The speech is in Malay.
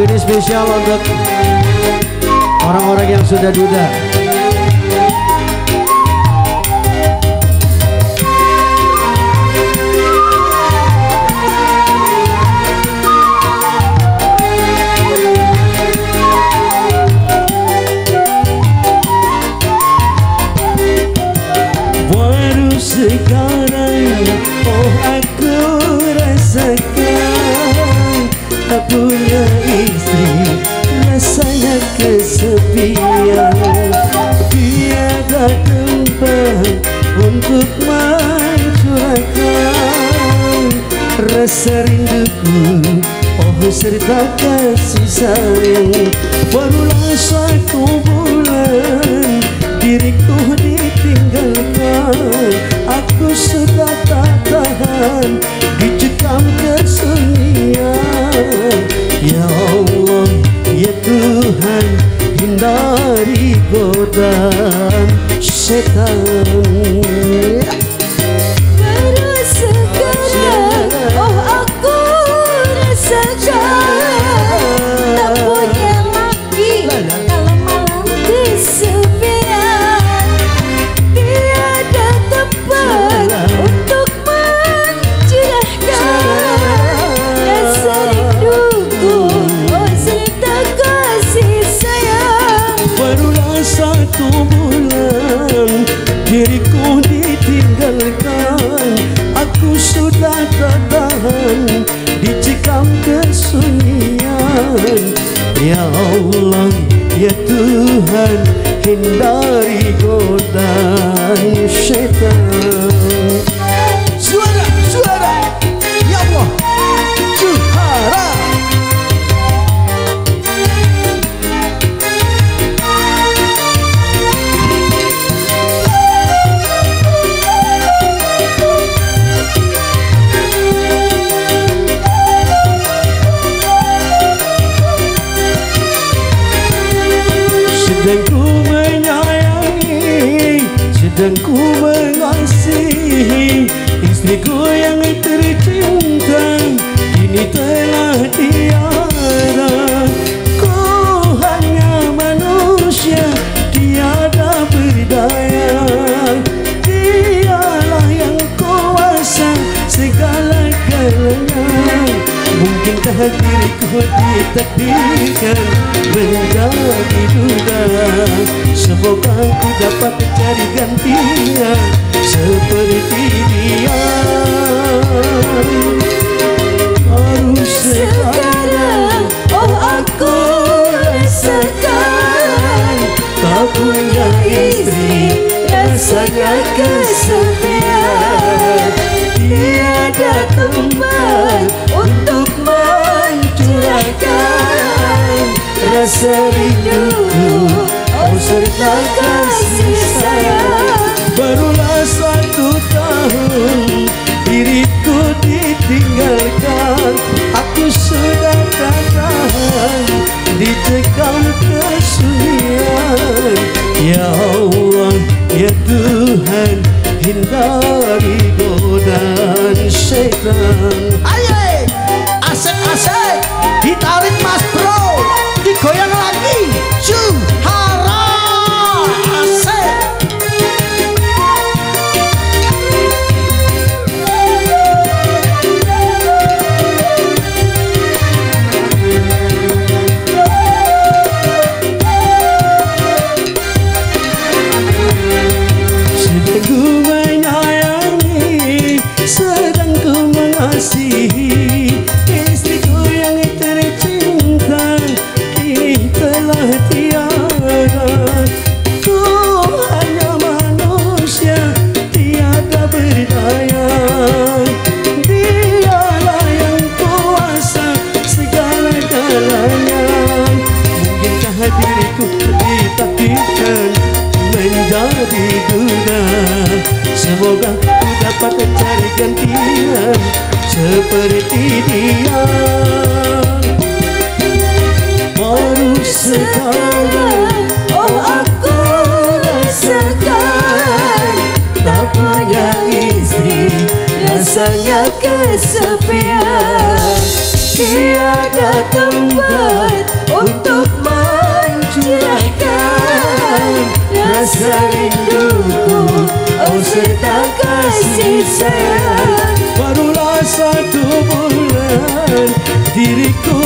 Lagu ini spesial untuk orang-orang yang sudah duda. Baru sekarang Oh aku rasakan Tak punya Untuk mencurahkan Rasa rinduku. Oh serta kasih sayang. Barulah satu bulan Diriku ditinggalkan. Aku sudah tak tahan Dicekam kesunyian. Ya Allah, ya Tuhan Hindari godaan syaitan Sedang ku mengasihi Istriku yang tercinta. Kini telah tiada. Ku hanya manusia Tiada berdaya. Dialah yang kuasa Segala-galanya Mungkinkah diriku ditakdirkan menjadi duda Semoga aku dapat mencari gantinya Rasanya kesepian Tiada tempat Untuk mencurahkan Rasa rinduku. Oh serta kasih sayang. Barulah satu tahun Diriku ditinggalkan. Aku sudah tak tahan Dicekam kesunyian syaitan Semoga ku dapat mencari gantian seperti dia. Baru sekarang Oh aku rasakan Tak punya istri Rasanya kesepian. Tiada tempat untuk mencurahkan Rasa rinduku Oh serta kasih sayang. Barulah satu bulan Diriku